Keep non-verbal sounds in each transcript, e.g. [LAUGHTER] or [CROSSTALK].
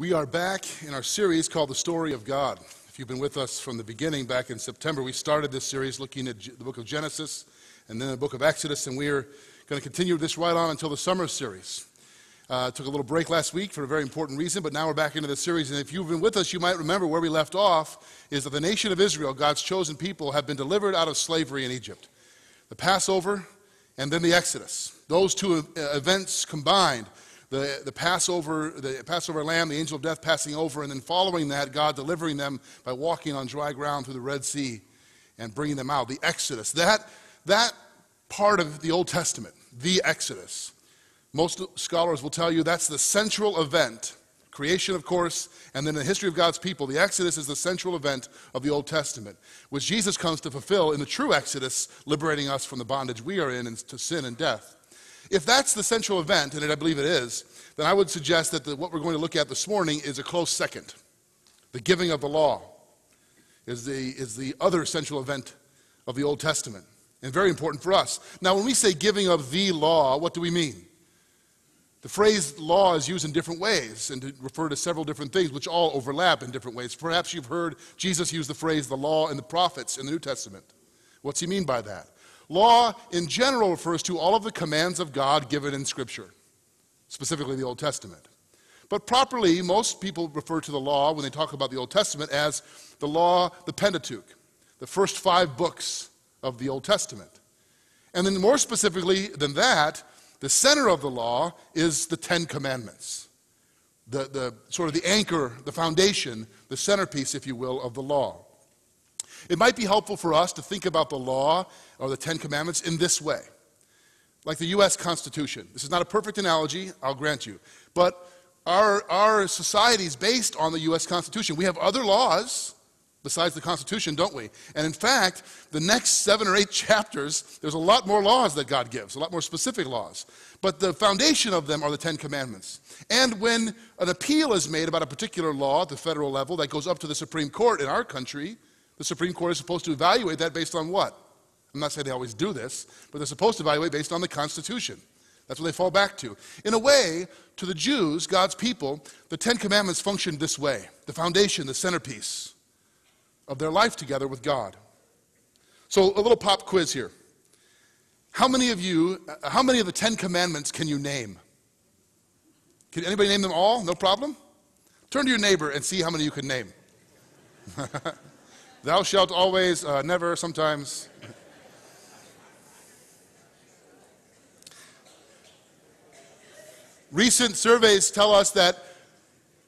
We are back in our series called The Story of God. If you've been with us from the beginning, back in September, we started this series looking at the book of Genesis and then the book of Exodus, and we are going to continue this right on until the summer series. Uh, took a little break last week for a very important reason, but now we're back into the series. And if you've been with us, you might remember where we left off is that the nation of Israel, God's chosen people, have been delivered out of slavery in Egypt. The Passover and then the Exodus. Those two uh, events combined the, the Passover, the Passover lamb, the angel of death passing over, and then following that, God delivering them by walking on dry ground through the Red Sea and bringing them out. The Exodus. That, that part of the Old Testament, the Exodus, most scholars will tell you that's the central event. Creation, of course, and then the history of God's people. The Exodus is the central event of the Old Testament, which Jesus comes to fulfill in the true Exodus, liberating us from the bondage we are in to sin and death. If that's the central event, and I believe it is, then I would suggest that the, what we're going to look at this morning is a close second. The giving of the law is the, is the other central event of the Old Testament, and very important for us. Now, when we say giving of the law, what do we mean? The phrase law is used in different ways and to refer to several different things, which all overlap in different ways. Perhaps you've heard Jesus use the phrase the law and the prophets in the New Testament. What's he mean by that? Law, in general, refers to all of the commands of God given in Scripture, specifically the Old Testament. But properly, most people refer to the law when they talk about the Old Testament as the law, the Pentateuch, the first five books of the Old Testament. And then, more specifically than that, the center of the law is the Ten Commandments, the, the sort of the anchor, the foundation, the centerpiece, if you will, of the law. It might be helpful for us to think about the law or the Ten Commandments in this way. Like the U.S. Constitution. This is not a perfect analogy, I'll grant you. But our, our society is based on the U.S. Constitution. We have other laws besides the Constitution, don't we? And in fact, the next seven or eight [LAUGHS] chapters, there's a lot more laws that God gives, a lot more specific laws. But the foundation of them are the Ten Commandments. And when an appeal is made about a particular law at the federal level that goes up to the Supreme Court in our country, the Supreme Court is supposed to evaluate that based on what? I'm not saying they always do this, but they're supposed to evaluate based on the Constitution. That's what they fall back to. In a way, to the Jews, God's people, the Ten Commandments functioned this way the foundation, the centerpiece of their life together with God. So, a little pop quiz here. How many of you, uh, how many of the Ten Commandments can you name? Can anybody name them all? No problem? Turn to your neighbor and see how many you can name. [LAUGHS] Thou shalt always, uh, never, sometimes. Recent surveys tell us that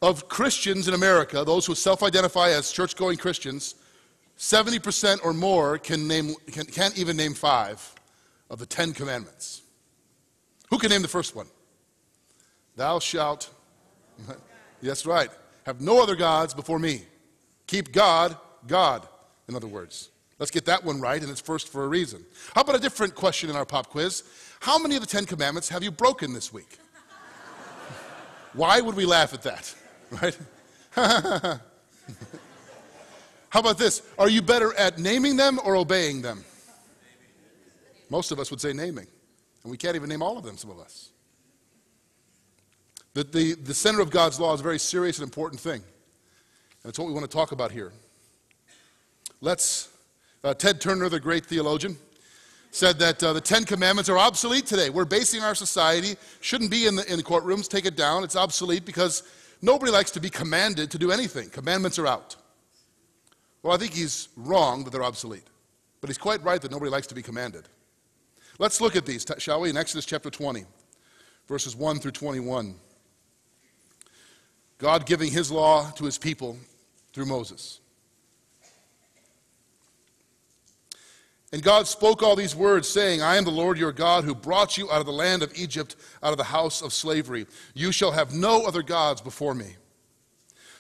of Christians in America, those who self identify as church going Christians, 70% or more can name, can, can't even name five of the Ten Commandments. Who can name the first one? Thou shalt, [LAUGHS] yes, right, have no other gods before me. Keep God God, in other words. Let's get that one right, and it's first for a reason. How about a different question in our pop quiz? How many of the Ten Commandments have you broken this week? Why would we laugh at that? [LAUGHS] Right? [LAUGHS] How about this? Are you better at naming them or obeying them? Most of us would say naming. And we can't even name all of them, some of us. The, the, the center of God's law is a very serious and important thing. And it's what we want to talk about here. Let's, uh, Ted Turner, the great theologian, said that uh, the Ten Commandments are obsolete today. We're basing our society, shouldn't be in the, in the courtrooms, take it down. It's obsolete because nobody likes to be commanded to do anything. Commandments are out. Well, I think he's wrong that they're obsolete, but he's quite right that nobody likes to be commanded. Let's look at these, shall we? In Exodus chapter 20, verses 1 through 21. God giving his law to his people through Moses. And God spoke all these words, saying, I am the Lord your God who brought you out of the land of Egypt, out of the house of slavery. You shall have no other gods before me.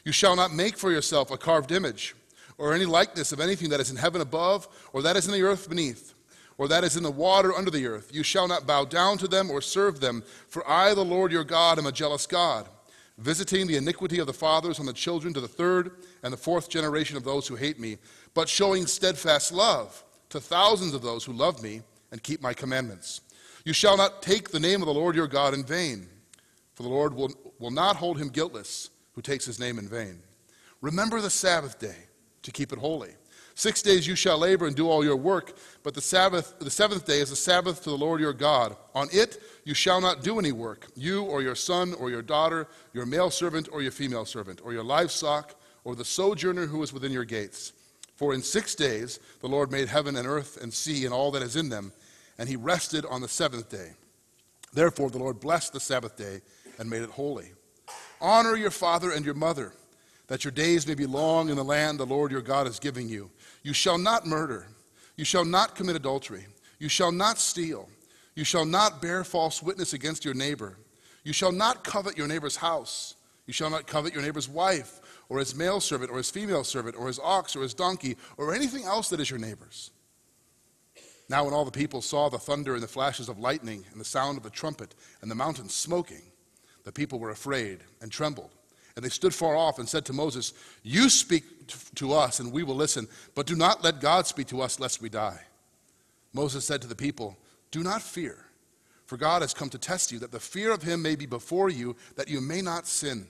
You shall not make for yourself a carved image, or any likeness of anything that is in heaven above, or that is in the earth beneath, or that is in the water under the earth. You shall not bow down to them or serve them, for I, the Lord your God, am a jealous God, visiting the iniquity of the fathers on the children to the third and the fourth generation of those who hate me, but showing steadfast love to thousands of those who love me and keep my commandments. You shall not take the name of the Lord your God in vain, for the Lord will, will not hold him guiltless who takes his name in vain. Remember the Sabbath day to keep it holy. Six days you shall labor and do all your work, but the Sabbath, the seventh day is a Sabbath to the Lord your God. On it you shall not do any work, you or your son or your daughter, your male servant or your female servant, or your livestock, or the sojourner who is within your gates. For in six days the Lord made heaven and earth and sea and all that is in them, and he rested on the seventh day. Therefore the Lord blessed the Sabbath day and made it holy. Honor your father and your mother, that your days may be long in the land the Lord your God is giving you. You shall not murder. You shall not commit adultery. You shall not steal. You shall not bear false witness against your neighbor. You shall not covet your neighbor's house. You shall not covet your neighbor's wife, or his male servant, or his female servant, or his ox, or his donkey, or anything else that is your neighbor's. Now, when all the people saw the thunder and the flashes of lightning, and the sound of the trumpet, and the mountain smoking, the people were afraid and trembled. And they stood far off and said to Moses, You speak to us, and we will listen, but do not let God speak to us, lest we die. Moses said to the people, Do not fear, for God has come to test you, that the fear of him may be before you, that you may not sin.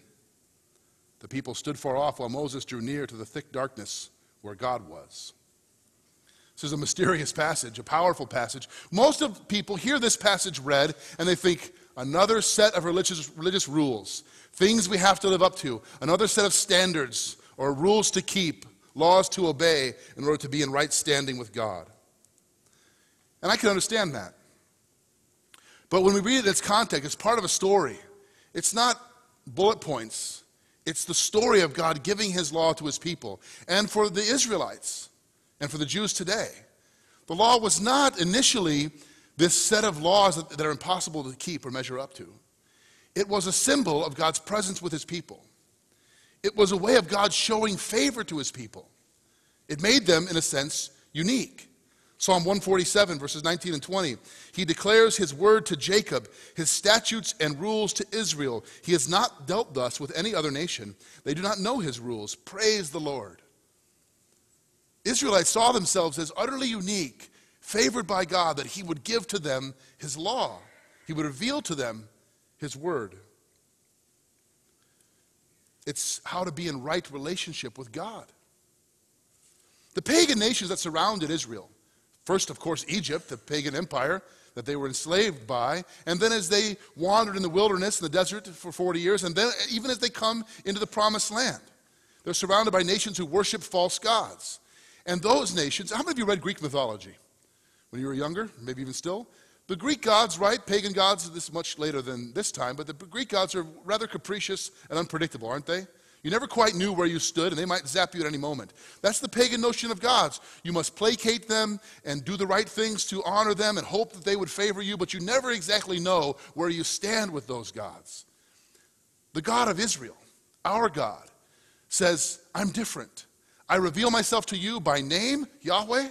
The people stood far off while Moses drew near to the thick darkness where God was. This is a mysterious passage, a powerful passage. Most of people hear this passage read and they think, another set of religious, religious rules things we have to live up to, another set of standards or rules to keep, laws to obey in order to be in right standing with God. And I can understand that. But when we read it in its context, it's part of a story. It's not bullet points, it's the story of God giving his law to his people. And for the Israelites and for the Jews today, the law was not initially this set of laws that, that are impossible to keep or measure up to. It was a symbol of God's presence with his people. It was a way of God showing favor to his people. It made them, in a sense, unique. Psalm 147, verses 19 and 20. He declares his word to Jacob, his statutes and rules to Israel. He has not dealt thus with any other nation. They do not know his rules. Praise the Lord. Israelites saw themselves as utterly unique, favored by God, that he would give to them his law, he would reveal to them his Word. It's how to be in right relationship with God. The pagan nations that surrounded Israel, first, of course, Egypt, the pagan empire that they were enslaved by, and then as they wandered in the wilderness in the desert for 40 years, and then even as they come into the promised land, they're surrounded by nations who worship false gods. And those nations, how many of you read Greek mythology when you were younger, maybe even still? The Greek gods, right? Pagan gods, this is much later than this time, but the Greek gods are rather capricious and unpredictable, aren't they? You never quite knew where you stood, and they might zap you at any moment. That's the pagan notion of gods. You must placate them and do the right things to honor them and hope that they would favor you, but you never exactly know where you stand with those gods. The God of Israel, our God, says, I'm different. I reveal myself to you by name, Yahweh,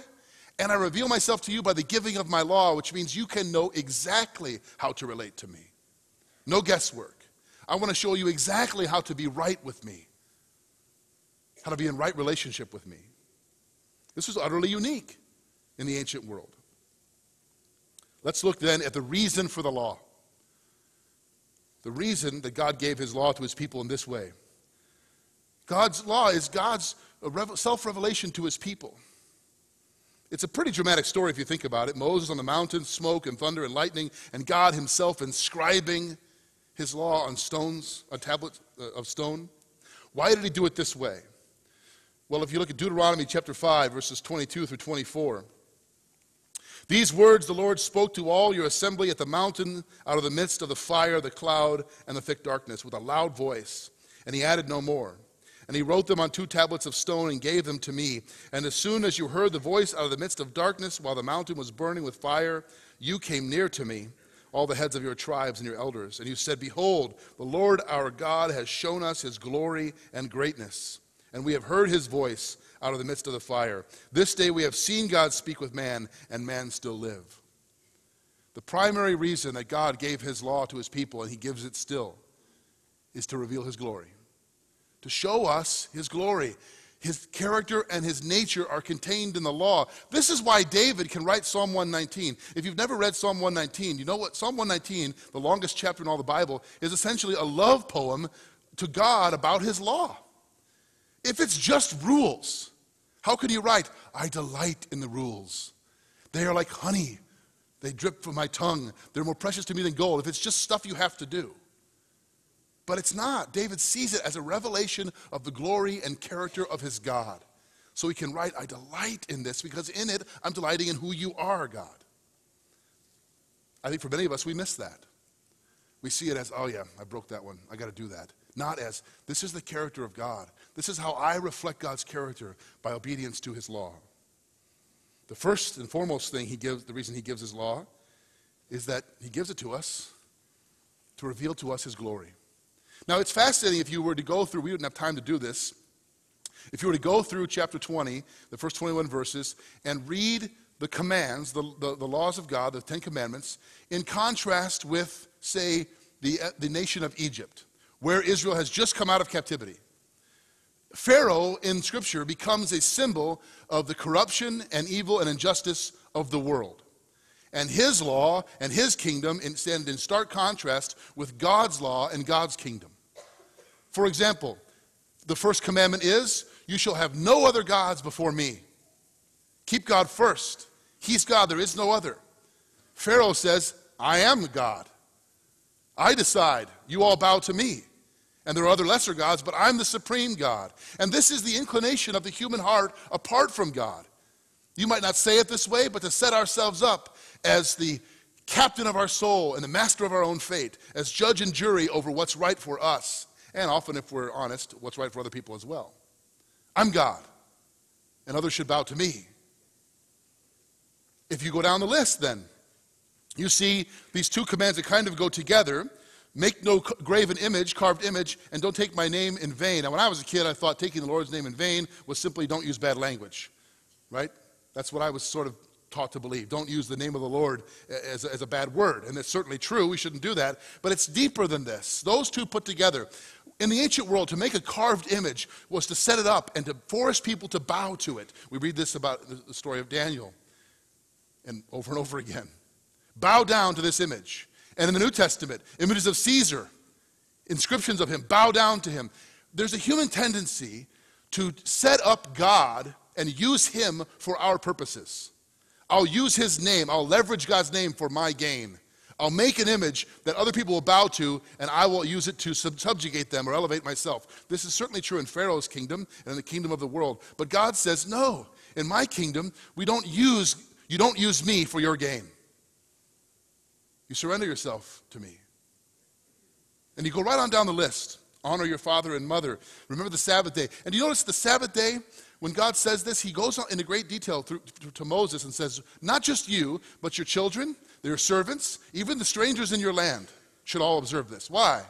and I reveal myself to you by the giving of my law, which means you can know exactly how to relate to me. No guesswork. I want to show you exactly how to be right with me, how to be in right relationship with me. This was utterly unique in the ancient world. Let's look then at the reason for the law. The reason that God gave his law to his people in this way. God's law is God's self revelation to his people. It's a pretty dramatic story if you think about it. Moses on the mountain, smoke and thunder and lightning, and God himself inscribing his law on stones, a tablet uh, of stone. Why did he do it this way? Well, if you look at Deuteronomy chapter 5, verses 22 through 24, these words the Lord spoke to all your assembly at the mountain out of the midst of the fire, the cloud, and the thick darkness with a loud voice. And he added no more. And he wrote them on two tablets of stone and gave them to me. And as soon as you heard the voice out of the midst of darkness, while the mountain was burning with fire, you came near to me, all the heads of your tribes and your elders. And you said, Behold, the Lord our God has shown us his glory and greatness. And we have heard his voice out of the midst of the fire. This day we have seen God speak with man, and man still live. The primary reason that God gave his law to his people, and he gives it still, is to reveal his glory to show us his glory. His character and his nature are contained in the law. This is why David can write Psalm 119. If you've never read Psalm 119, you know what? Psalm 119, the longest chapter in all the Bible, is essentially a love poem to God about his law. If it's just rules, how could he write, I delight in the rules? They are like honey. They drip from my tongue. They're more precious to me than gold. If it's just stuff you have to do. But it's not. David sees it as a revelation of the glory and character of his God. So he can write, I delight in this because in it I'm delighting in who you are, God. I think for many of us, we miss that. We see it as, oh yeah, I broke that one. I got to do that. Not as, this is the character of God. This is how I reflect God's character by obedience to his law. The first and foremost thing he gives, the reason he gives his law, is that he gives it to us to reveal to us his glory. Now, it's fascinating if you were to go through, we wouldn't have time to do this. If you were to go through chapter 20, the first 21 verses, and read the commands, the, the, the laws of God, the Ten Commandments, in contrast with, say, the, the nation of Egypt, where Israel has just come out of captivity. Pharaoh in Scripture becomes a symbol of the corruption and evil and injustice of the world. And his law and his kingdom stand in stark contrast with God's law and God's kingdom. For example, the first commandment is, You shall have no other gods before me. Keep God first. He's God, there is no other. Pharaoh says, I am God. I decide. You all bow to me. And there are other lesser gods, but I'm the supreme God. And this is the inclination of the human heart apart from God. You might not say it this way, but to set ourselves up as the captain of our soul and the master of our own fate, as judge and jury over what's right for us, and often, if we're honest, what's right for other people as well. I'm God, and others should bow to me. If you go down the list, then, you see these two commands that kind of go together Make no graven image, carved image, and don't take my name in vain. Now, when I was a kid, I thought taking the Lord's name in vain was simply don't use bad language, right? That's what I was sort of taught to believe. Don't use the name of the Lord as as a bad word. And it's certainly true. We shouldn't do that. But it's deeper than this. Those two put together. In the ancient world, to make a carved image was to set it up and to force people to bow to it. We read this about the story of Daniel and over and over again. Bow down to this image. And in the New Testament, images of Caesar, inscriptions of him, bow down to him. There's a human tendency to set up God and use him for our purposes. I'll use his name, I'll leverage God's name for my gain. I'll make an image that other people will bow to, and I will use it to subjugate them or elevate myself. This is certainly true in Pharaoh's kingdom and in the kingdom of the world. But God says, no, in my kingdom, we don't use, you don't use me for your gain. You surrender yourself to me. And you go right on down the list. Honor your father and mother. Remember the Sabbath day. And you notice the Sabbath day, when God says this, he goes on into great detail through, to Moses and says, Not just you, but your children, your servants, even the strangers in your land should all observe this. Why?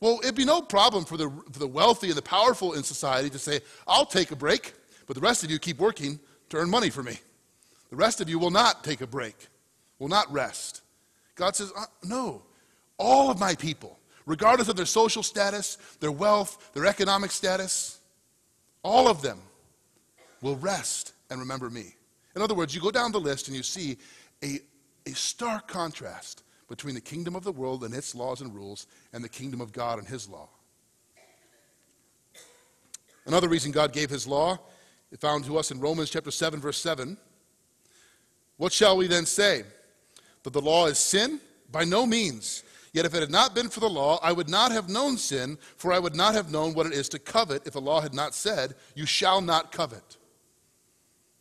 Well, it'd be no problem for the, for the wealthy and the powerful in society to say, I'll take a break, but the rest of you keep working to earn money for me. The rest of you will not take a break, will not rest. God says, uh, no, all of my people, regardless of their social status, their wealth, their economic status, all of them will rest and remember me. In other words, you go down the list and you see a, a stark contrast between the kingdom of the world and its laws and rules and the kingdom of God and his law. Another reason God gave his law is found to us in Romans chapter 7 verse 7. What shall we then say? That the law is sin? By no means. Yet if it had not been for the law, I would not have known sin, for I would not have known what it is to covet if the law had not said, You shall not covet.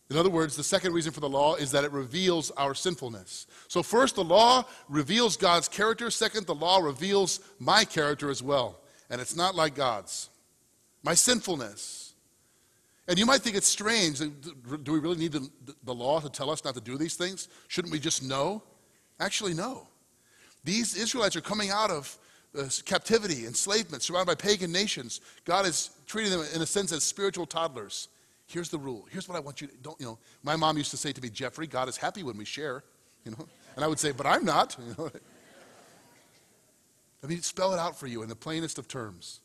In other words, the second reason for the law is that it reveals our sinfulness. So, first, the law reveals God's character. Second, the law reveals my character as well. And it's not like God's. My sinfulness. And you might think it's strange. Do we really need the, the law to tell us not to do these things? Shouldn't we just know? Actually, no. These Israelites are coming out of uh, captivity, enslavement, surrounded by pagan nations. God is treating them, in a sense, as spiritual toddlers. Here's the rule. Here's what I want you to don't, you know. My mom used to say to me, Jeffrey, God is happy when we share, you know. And I would say, but I'm not. You know? [LAUGHS] I mean, spell it out for you in the plainest of terms.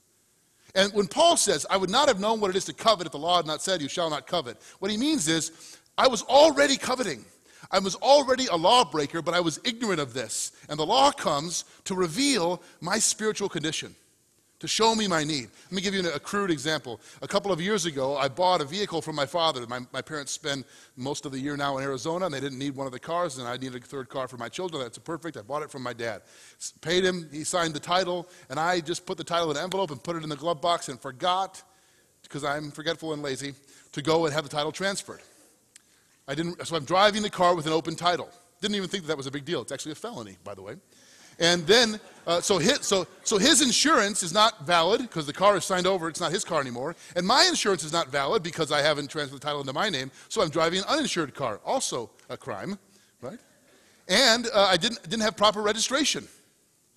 And when Paul says, I would not have known what it is to covet if the law had not said, You shall not covet, what he means is, I was already coveting. I was already a lawbreaker, but I was ignorant of this. And the law comes to reveal my spiritual condition, to show me my need. Let me give you a crude example. A couple of years ago, I bought a vehicle from my father. My, my parents spend most of the year now in Arizona, and they didn't need one of the cars, and I needed a third car for my children. That's perfect. I bought it from my dad. Paid him, he signed the title, and I just put the title in an envelope and put it in the glove box and forgot, because I'm forgetful and lazy, to go and have the title transferred. I didn't, so I'm driving the car with an open title. Didn't even think that, that was a big deal. It's actually a felony, by the way. And then, uh, so, his, so, so his insurance is not valid because the car is signed over. It's not his car anymore. And my insurance is not valid because I haven't transferred the title into my name. So I'm driving an uninsured car. Also a crime, right? And uh, I didn't, didn't have proper registration.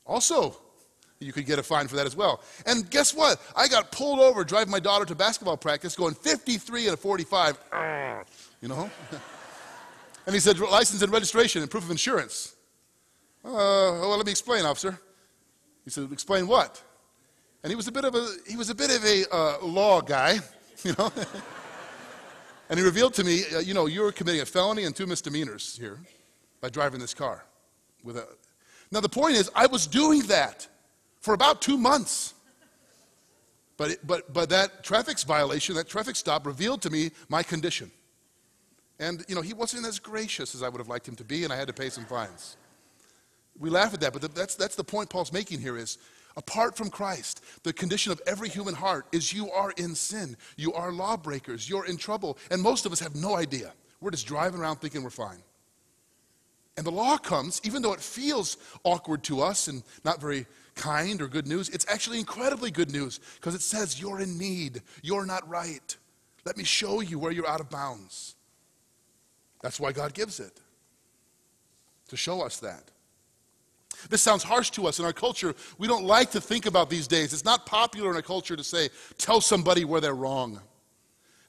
Also, you could get a fine for that as well. And guess what? I got pulled over driving my daughter to basketball practice going 53 and a 45. [CLEARS THROAT] You know? [LAUGHS] and he said, license and registration and proof of insurance. Uh, well, let me explain, officer. He said, explain what? And he was a bit of a, he was a, bit of a uh, law guy, [LAUGHS] you know. [LAUGHS] and he revealed to me, uh, you know, you're committing a felony and two misdemeanors here by driving this car. With a... Now, the point is, I was doing that for about two months. But, it, but, but that traffic violation, that traffic stop revealed to me my condition. And, you know, he wasn't as gracious as I would have liked him to be, and I had to pay some fines. We laugh at that, but that's, that's the point Paul's making here is apart from Christ, the condition of every human heart is you are in sin. You are lawbreakers. You're in trouble. And most of us have no idea. We're just driving around thinking we're fine. And the law comes, even though it feels awkward to us and not very kind or good news, it's actually incredibly good news because it says you're in need. You're not right. Let me show you where you're out of bounds. That's why God gives it, to show us that. This sounds harsh to us in our culture. We don't like to think about these days. It's not popular in our culture to say, tell somebody where they're wrong.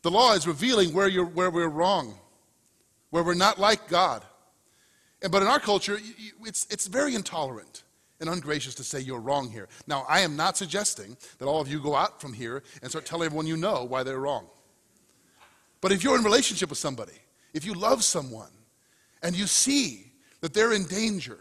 The law is revealing where, you're, where we're wrong, where we're not like God. And, but in our culture, it's, it's very intolerant and ungracious to say you're wrong here. Now, I am not suggesting that all of you go out from here and start telling everyone you know why they're wrong. But if you're in relationship with somebody, if you love someone, and you see that they're in danger,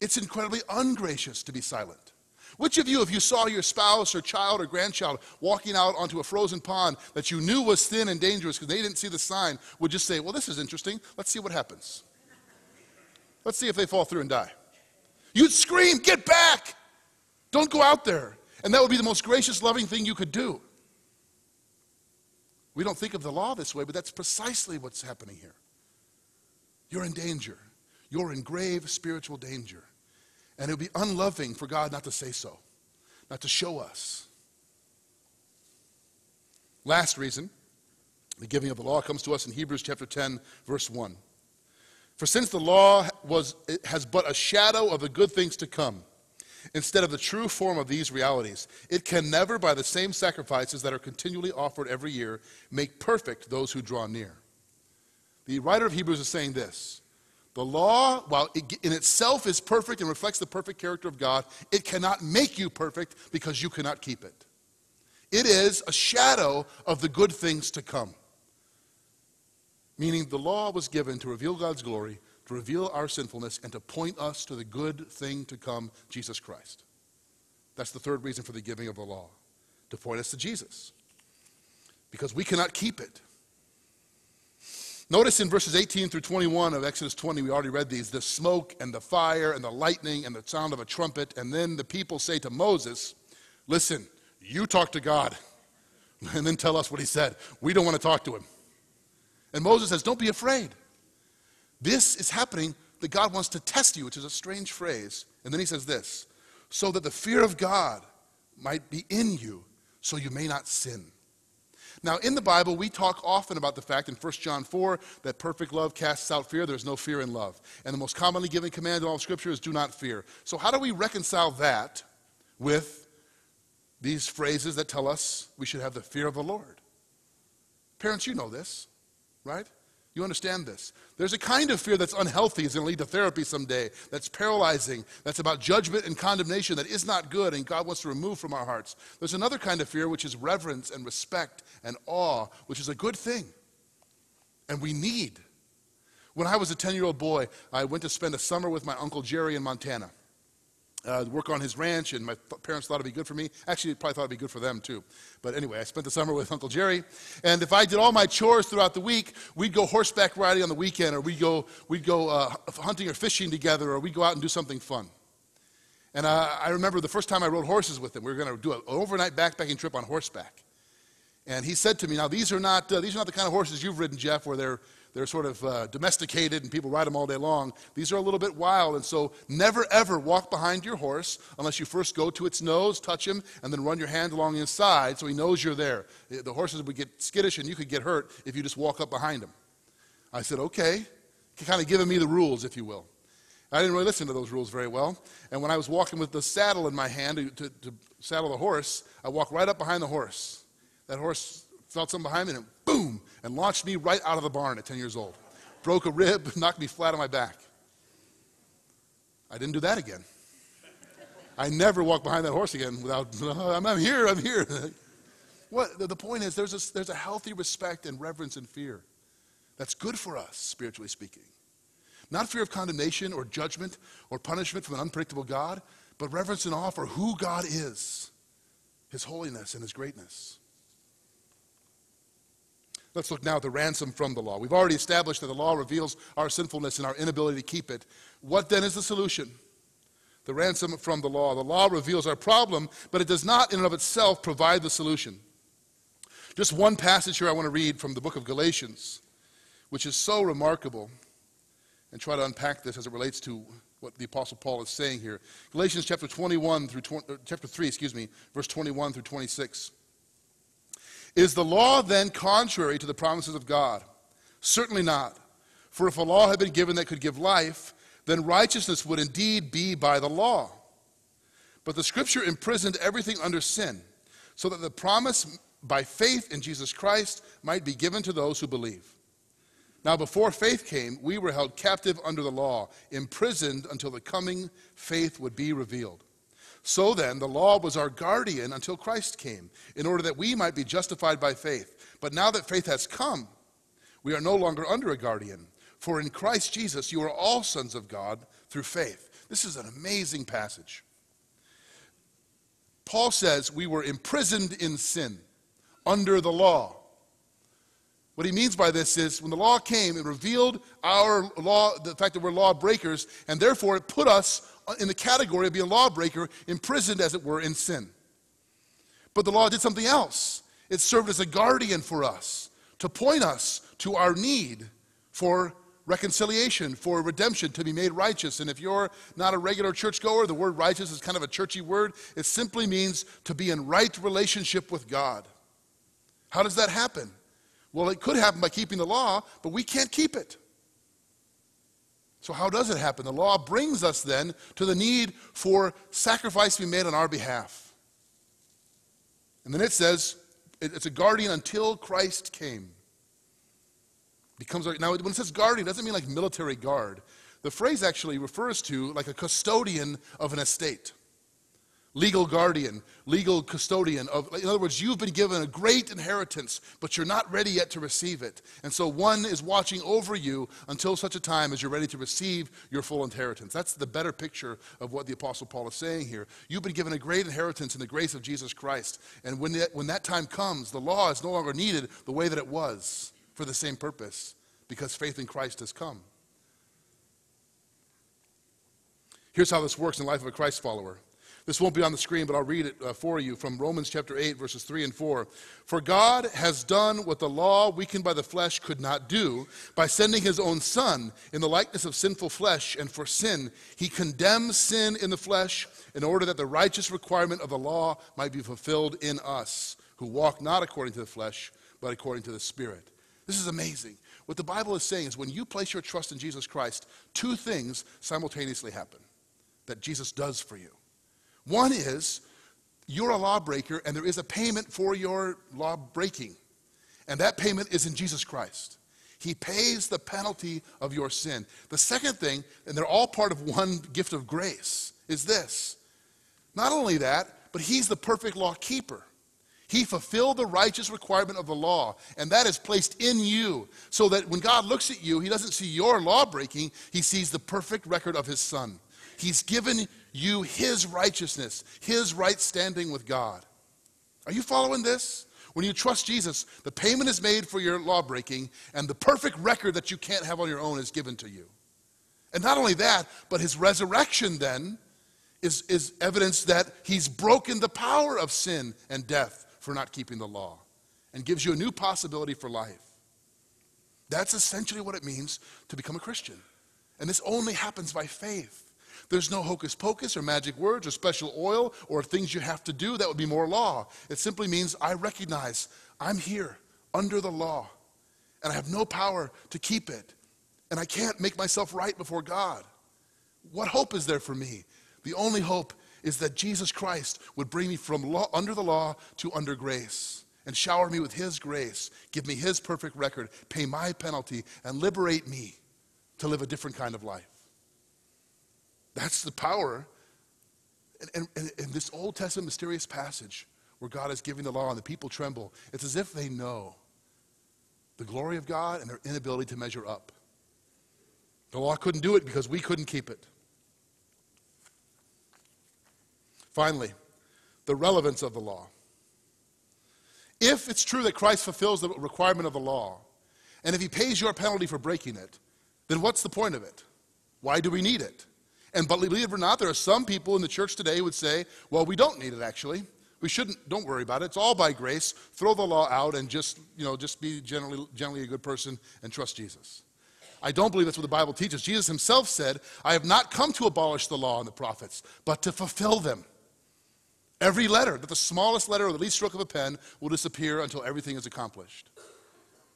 it's incredibly ungracious to be silent. Which of you, if you saw your spouse or child or grandchild walking out onto a frozen pond that you knew was thin and dangerous because they didn't see the sign, would just say, Well, this is interesting. Let's see what happens. Let's see if they fall through and die. You'd scream, Get back! Don't go out there. And that would be the most gracious, loving thing you could do. We don't think of the law this way, but that's precisely what's happening here. You're in danger. You're in grave spiritual danger. And it would be unloving for God not to say so, not to show us. Last reason, the giving of the law comes to us in Hebrews chapter 10, verse 1. For since the law was, has but a shadow of the good things to come, instead of the true form of these realities, it can never, by the same sacrifices that are continually offered every year, make perfect those who draw near. The writer of Hebrews is saying this the law, while it in itself is perfect and reflects the perfect character of God, it cannot make you perfect because you cannot keep it. It is a shadow of the good things to come. Meaning the law was given to reveal God's glory, to reveal our sinfulness, and to point us to the good thing to come, Jesus Christ. That's the third reason for the giving of the law, to point us to Jesus. Because we cannot keep it. Notice in verses 18 through 21 of Exodus 20, we already read these the smoke and the fire and the lightning and the sound of a trumpet. And then the people say to Moses, Listen, you talk to God [LAUGHS] and then tell us what he said. We don't want to talk to him. And Moses says, Don't be afraid. This is happening that God wants to test you, which is a strange phrase. And then he says this so that the fear of God might be in you, so you may not sin. Now, in the Bible, we talk often about the fact in 1 John 4 that perfect love casts out fear. There's no fear in love. And the most commonly given command in all of Scripture is do not fear. So, how do we reconcile that with these phrases that tell us we should have the fear of the Lord? Parents, you know this, right? You understand this. There's a kind of fear that's unhealthy, is going to lead to therapy someday, that's paralyzing, that's about judgment and condemnation that is not good, and God wants to remove from our hearts. There's another kind of fear, which is reverence and respect and awe, which is a good thing. And we need. When I was a 10 year old boy, I went to spend a summer with my Uncle Jerry in Montana. Uh, work on his ranch, and my th- parents thought it'd be good for me. Actually, probably thought it'd be good for them too. But anyway, I spent the summer with Uncle Jerry, and if I did all my chores throughout the week, we'd go horseback riding on the weekend, or we'd go we'd go uh, hunting or fishing together, or we'd go out and do something fun. And uh, I remember the first time I rode horses with him. We were going to do an overnight backpacking trip on horseback. And he said to me, "Now these are not uh, these are not the kind of horses you've ridden, Jeff, where they're they're sort of uh, domesticated and people ride them all day long. These are a little bit wild, and so never ever walk behind your horse unless you first go to its nose, touch him, and then run your hand along his side so he knows you're there. The horses would get skittish and you could get hurt if you just walk up behind him. I said, okay, kind of giving me the rules, if you will. I didn't really listen to those rules very well. And when I was walking with the saddle in my hand to, to, to saddle the horse, I walked right up behind the horse. That horse felt something behind me and boom, and launched me right out of the barn at 10 years old. Broke a rib, [LAUGHS] knocked me flat on my back. I didn't do that again. I never walked behind that horse again without, [LAUGHS] I'm, here, I'm here. [LAUGHS] what, the, the point is, there's a, there's a healthy respect and reverence and fear that's good for us, spiritually speaking. Not fear of condemnation or judgment or punishment from an unpredictable God, but reverence and awe for who God is, His holiness and His greatness. Let's look now at the ransom from the law. We've already established that the law reveals our sinfulness and our inability to keep it. What then is the solution? The ransom from the law. The law reveals our problem, but it does not, in and of itself, provide the solution. Just one passage here I want to read from the book of Galatians, which is so remarkable, and try to unpack this as it relates to what the apostle Paul is saying here. Galatians chapter 21 through 20, uh, chapter 3, excuse me, verse 21 through 26. Is the law then contrary to the promises of God? Certainly not. For if a law had been given that could give life, then righteousness would indeed be by the law. But the scripture imprisoned everything under sin, so that the promise by faith in Jesus Christ might be given to those who believe. Now, before faith came, we were held captive under the law, imprisoned until the coming faith would be revealed. So then, the law was our guardian until Christ came, in order that we might be justified by faith. But now that faith has come, we are no longer under a guardian. For in Christ Jesus, you are all sons of God through faith. This is an amazing passage. Paul says we were imprisoned in sin under the law. What he means by this is when the law came, it revealed our law, the fact that we're lawbreakers, and therefore it put us in the category of being a lawbreaker, imprisoned, as it were, in sin. But the law did something else. It served as a guardian for us to point us to our need for reconciliation, for redemption, to be made righteous. And if you're not a regular churchgoer, the word righteous is kind of a churchy word. It simply means to be in right relationship with God. How does that happen? Well, it could happen by keeping the law, but we can't keep it. So, how does it happen? The law brings us then to the need for sacrifice to be made on our behalf. And then it says it's a guardian until Christ came. Becomes now when it says guardian, it doesn't mean like military guard. The phrase actually refers to like a custodian of an estate legal guardian, legal custodian of in other words, you've been given a great inheritance, but you're not ready yet to receive it. And so one is watching over you until such a time as you're ready to receive your full inheritance. That's the better picture of what the apostle Paul is saying here. You've been given a great inheritance in the grace of Jesus Christ. And when that, when that time comes, the law is no longer needed the way that it was for the same purpose because faith in Christ has come. Here's how this works in the life of a Christ follower. This won't be on the screen, but I'll read it uh, for you from Romans chapter 8, verses 3 and 4. For God has done what the law, weakened by the flesh, could not do by sending his own Son in the likeness of sinful flesh, and for sin, he condemns sin in the flesh in order that the righteous requirement of the law might be fulfilled in us, who walk not according to the flesh, but according to the Spirit. This is amazing. What the Bible is saying is when you place your trust in Jesus Christ, two things simultaneously happen that Jesus does for you. One is you're a lawbreaker and there is a payment for your law breaking. And that payment is in Jesus Christ. He pays the penalty of your sin. The second thing, and they're all part of one gift of grace, is this. Not only that, but He's the perfect law keeper. He fulfilled the righteous requirement of the law, and that is placed in you, so that when God looks at you, He doesn't see your law breaking, He sees the perfect record of His Son. He's given you his righteousness, his right standing with God. Are you following this? When you trust Jesus, the payment is made for your law breaking, and the perfect record that you can't have on your own is given to you. And not only that, but his resurrection then is, is evidence that he's broken the power of sin and death for not keeping the law and gives you a new possibility for life. That's essentially what it means to become a Christian. And this only happens by faith. There's no hocus pocus or magic words or special oil or things you have to do. That would be more law. It simply means I recognize I'm here under the law and I have no power to keep it. And I can't make myself right before God. What hope is there for me? The only hope is that Jesus Christ would bring me from law, under the law to under grace and shower me with His grace, give me His perfect record, pay my penalty, and liberate me to live a different kind of life. That's the power. And, in this Old Testament mysterious passage where God is giving the law and the people tremble, it's as if they know the glory of God and their inability to measure up. The law couldn't do it because we couldn't keep it. Finally, the relevance of the law. If it's true that Christ fulfills the requirement of the law, and if he pays your penalty for breaking it, then what's the point of it? Why do we need it? And but believe it or not, there are some people in the church today would say, well, we don't need it actually. We shouldn't, don't worry about it. It's all by grace. Throw the law out and just, you know, just be generally, generally a good person and trust Jesus. I don't believe that's what the Bible teaches. Jesus himself said, I have not come to abolish the law and the prophets, but to fulfill them. Every letter, that the smallest letter or the least stroke of a pen will disappear until everything is accomplished.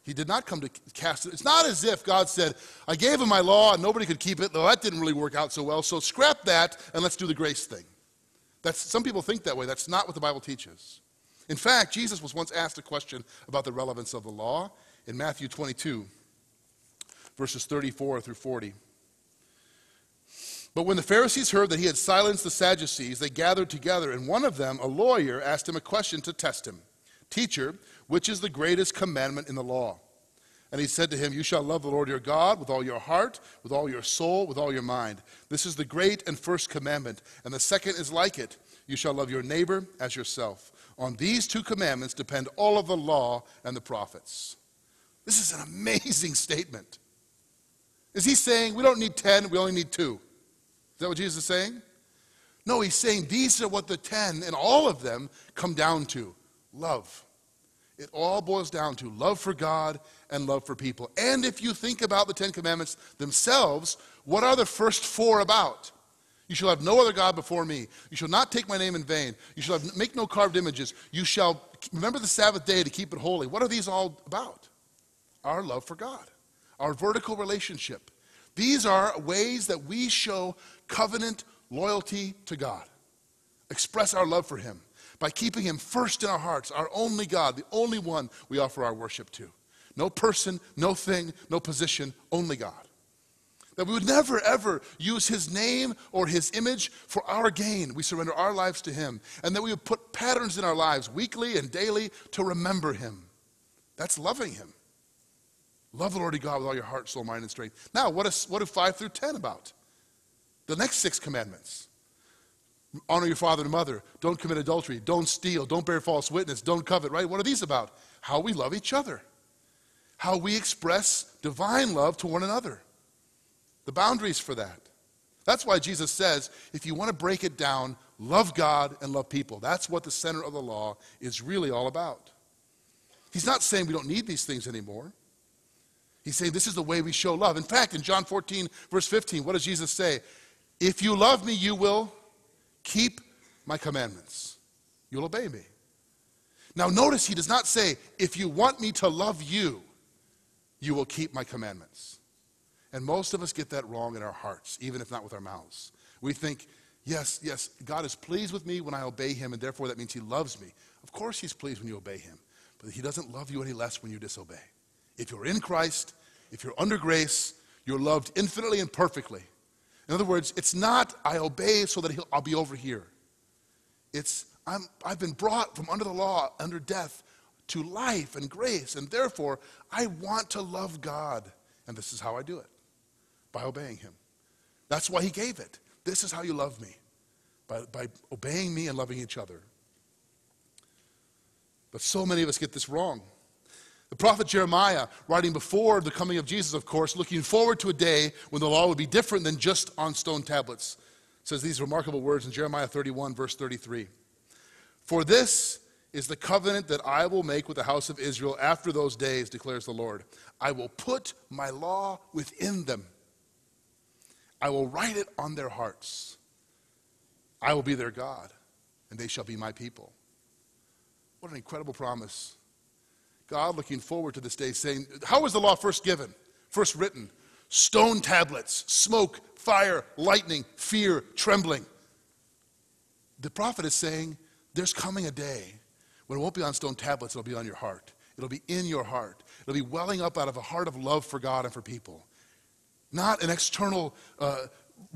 He did not come to cast it. It's not as if God said, I gave him my law and nobody could keep it, though that didn't really work out so well, so scrap that and let's do the grace thing. That's, some people think that way. That's not what the Bible teaches. In fact, Jesus was once asked a question about the relevance of the law in Matthew 22, verses 34 through 40. But when the Pharisees heard that he had silenced the Sadducees, they gathered together, and one of them, a lawyer, asked him a question to test him Teacher, which is the greatest commandment in the law? And he said to him, You shall love the Lord your God with all your heart, with all your soul, with all your mind. This is the great and first commandment. And the second is like it You shall love your neighbor as yourself. On these two commandments depend all of the law and the prophets. This is an amazing [LAUGHS] statement. Is he saying we don't need 10, we only need two? Is that what Jesus is saying? No, he's saying these are what the 10 and all of them come down to love. It all boils down to love for God and love for people. And if you think about the Ten Commandments themselves, what are the first four about? You shall have no other God before me. You shall not take my name in vain. You shall have, make no carved images. You shall remember the Sabbath day to keep it holy. What are these all about? Our love for God, our vertical relationship. These are ways that we show covenant loyalty to God, express our love for Him by keeping Him first in our hearts, our only God, the only one we offer our worship to. No person, no thing, no position, only God. That we would never, ever use His name or His image for our gain. We surrender our lives to Him. And that we would put patterns in our lives weekly and daily to remember Him. That's loving Him. Love the Lord your God with all your heart, soul, mind, and strength. Now, what is what are 5 through 10 about? The next six commandments. Honor your father and mother. Don't commit adultery. Don't steal. Don't bear false witness. Don't covet, right? What are these about? How we love each other. How we express divine love to one another. The boundaries for that. That's why Jesus says if you want to break it down, love God and love people. That's what the center of the law is really all about. He's not saying we don't need these things anymore. He's saying this is the way we show love. In fact, in John 14, verse 15, what does Jesus say? If you love me, you will Keep my commandments. You'll obey me. Now, notice he does not say, if you want me to love you, you will keep my commandments. And most of us get that wrong in our hearts, even if not with our mouths. We think, yes, yes, God is pleased with me when I obey him, and therefore that means he loves me. Of course, he's pleased when you obey him, but he doesn't love you any less when you disobey. If you're in Christ, if you're under grace, you're loved infinitely and perfectly. In other words, it's not I obey so that I'll be over here. It's I'm, I've been brought from under the law, under death, to life and grace, and therefore I want to love God. And this is how I do it by obeying Him. That's why He gave it. This is how you love me. by, by obeying me and loving each other. But so many of us get this wrong. The prophet Jeremiah, writing before the coming of Jesus, of course, looking forward to a day when the law would be different than just on stone tablets, says these remarkable words in Jeremiah 31, verse 33. For this is the covenant that I will make with the house of Israel after those days, declares the Lord. I will put my law within them, I will write it on their hearts. I will be their God, and they shall be my people. What an incredible promise. God looking forward to this day, saying, How was the law first given, first written? Stone tablets, smoke, fire, lightning, fear, trembling. The prophet is saying, There's coming a day when it won't be on stone tablets, it'll be on your heart. It'll be in your heart. It'll be welling up out of a heart of love for God and for people. Not an external uh,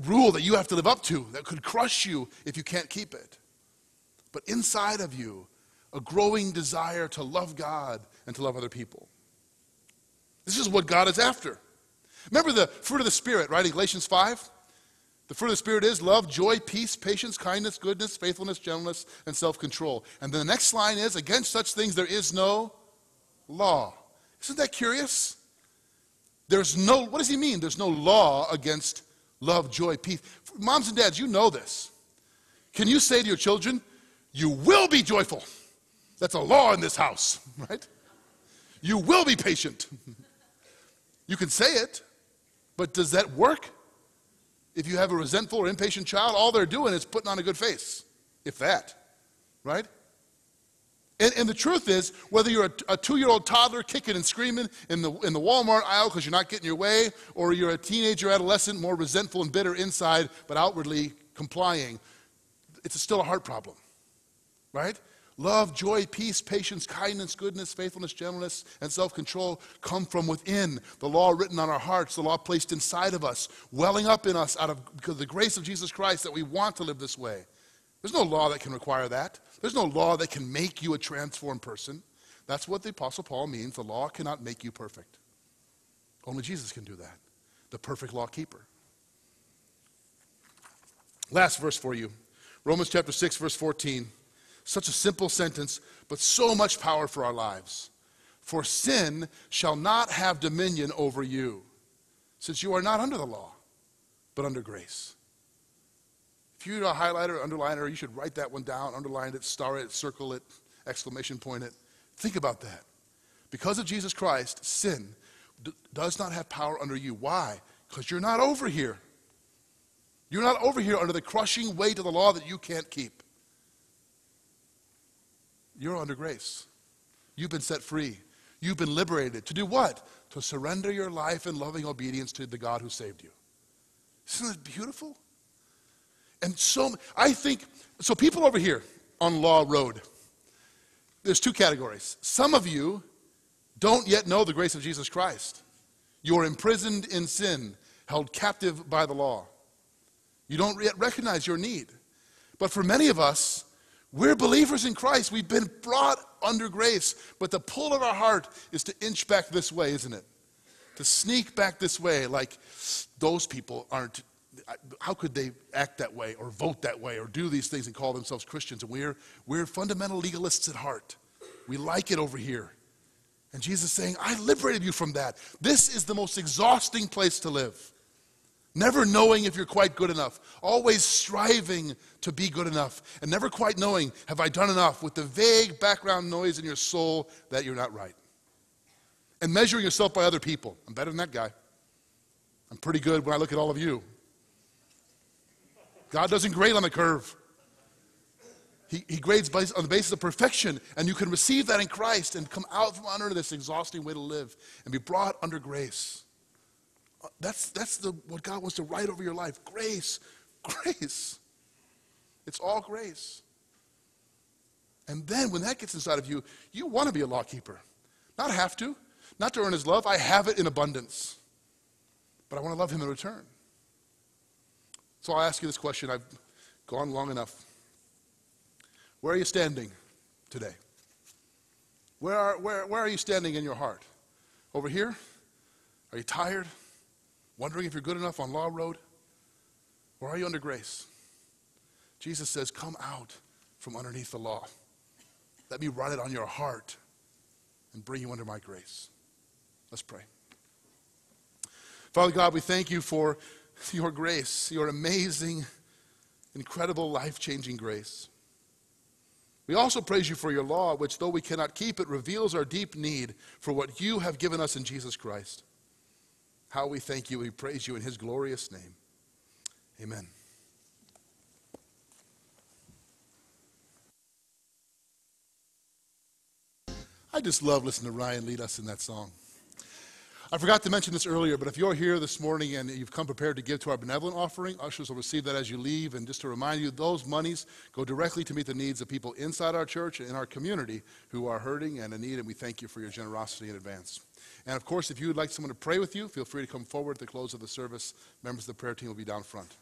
rule that you have to live up to that could crush you if you can't keep it. But inside of you, a growing desire to love God and to love other people. This is what God is after. Remember the fruit of the Spirit, right, in Galatians 5? The fruit of the Spirit is love, joy, peace, patience, kindness, goodness, faithfulness, gentleness, and self control. And then the next line is against such things there is no law. Isn't that curious? There's no, what does he mean? There's no law against love, joy, peace. Moms and dads, you know this. Can you say to your children, you will be joyful? That's a law in this house, [LAUGHS] right? You will be patient. [LAUGHS] you can say it, but does that work? If you have a resentful or impatient child, all they're doing is putting on a good face, if that, right? And, and the truth is, whether you're a, a two year old toddler kicking and screaming in the, in the Walmart aisle because you're not getting your way, or you're a teenager, adolescent, more resentful and bitter inside, but outwardly complying, it's still a heart problem, right? Love, joy, peace, patience, kindness, goodness, faithfulness, gentleness, and self control come from within. The law written on our hearts, the law placed inside of us, welling up in us out of the grace of Jesus Christ that we want to live this way. There's no law that can require that. There's no law that can make you a transformed person. That's what the Apostle Paul means. The law cannot make you perfect. Only Jesus can do that, the perfect law keeper. Last verse for you Romans chapter 6, verse 14. Such a simple sentence, but so much power for our lives. For sin shall not have dominion over you, since you are not under the law, but under grace. If you're a highlighter, underliner, you should write that one down, underline it, star it, circle it, exclamation point it. Think about that. Because of Jesus Christ, sin d- does not have power under you. Why? Because you're not over here. You're not over here under the crushing weight of the law that you can't keep. You're under grace. You've been set free. You've been liberated. To do what? To surrender your life in loving obedience to the God who saved you. Isn't that beautiful? And so, I think, so people over here on Law Road, there's two categories. Some of you don't yet know the grace of Jesus Christ. You're imprisoned in sin, held captive by the law. You don't yet recognize your need. But for many of us, we're believers in Christ. We've been brought under grace. But the pull of our heart is to inch back this way, isn't it? To sneak back this way, like those people aren't. How could they act that way or vote that way or do these things and call themselves Christians? And we're, we're fundamental legalists at heart. We like it over here. And Jesus is saying, I liberated you from that. This is the most exhausting place to live never knowing if you're quite good enough, always striving to be good enough, and never quite knowing, have I done enough, with the vague background noise in your soul that you're not right. And measuring yourself by other people. I'm better than that guy. I'm pretty good when I look at all of you. God doesn't grade on the curve. He, he grades on the basis of perfection, and you can receive that in Christ and come out from under this exhausting way to live and be brought under grace. That's, that's the, what God wants to write over your life grace, [LAUGHS] grace. It's all grace. And then when that gets inside of you, you want to be a law keeper. Not have to, not to earn his love. I have it in abundance. But I want to love him in return. So I'll ask you this question. I've gone long enough. Where are you standing today? Where are, where, where are you standing in your heart? Over here? Are you tired? Wondering if you're good enough on Law Road? Or are you under grace? Jesus says, Come out from underneath the law. Let me write it on your heart and bring you under my grace. Let's pray. Father God, we thank you for your grace, your amazing, incredible, life changing grace. We also praise you for your law, which, though we cannot keep it, reveals our deep need for what you have given us in Jesus Christ. How we thank you, we praise you in his glorious name. Amen. I just love listening to Ryan lead us in that song. I forgot to mention this earlier, but if you're here this morning and you've come prepared to give to our benevolent offering, ushers will receive that as you leave. And just to remind you, those monies go directly to meet the needs of people inside our church and in our community who are hurting and in need, and we thank you for your generosity in advance. And of course, if you would like someone to pray with you, feel free to come forward at the close of the service. Members of the prayer team will be down front.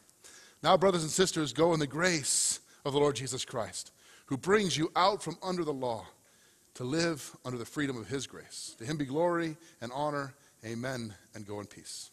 Now, brothers and sisters, go in the grace of the Lord Jesus Christ, who brings you out from under the law to live under the freedom of his grace. To him be glory and honor Amen, and go in peace.